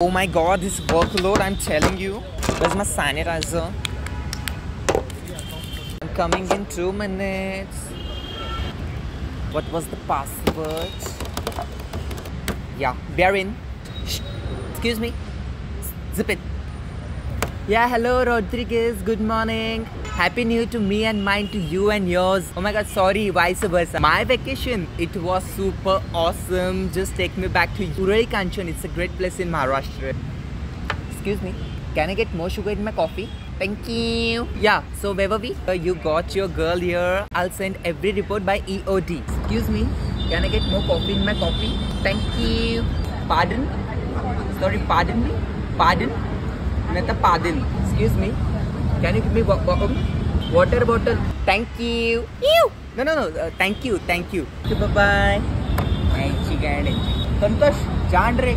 Oh my god, this workload, I'm telling you. Where's my sanitizer? I'm coming in two minutes. What was the password? Yeah, bear in. Shh. Excuse me. Zip it. Yeah, hello Rodriguez. Good morning. Happy New Year to me and mine to you and yours. Oh my god, sorry, vice versa. My vacation, it was super awesome. Just take me back to Uruli Kanchan. It's a great place in Maharashtra. Excuse me. Can I get more sugar in my coffee? Thank you. Yeah, so where were we? Uh, you got your girl here. I'll send every report by EOD. Excuse me. Can I get more coffee in my coffee? Thank you. Pardon? Sorry, pardon me? Pardon? Excuse me. Can you give me wa- wa- um, water bottle? Thank you. Ew. No, no, no. Uh, thank you. Thank you. Okay, bye bye. संतोष जान रे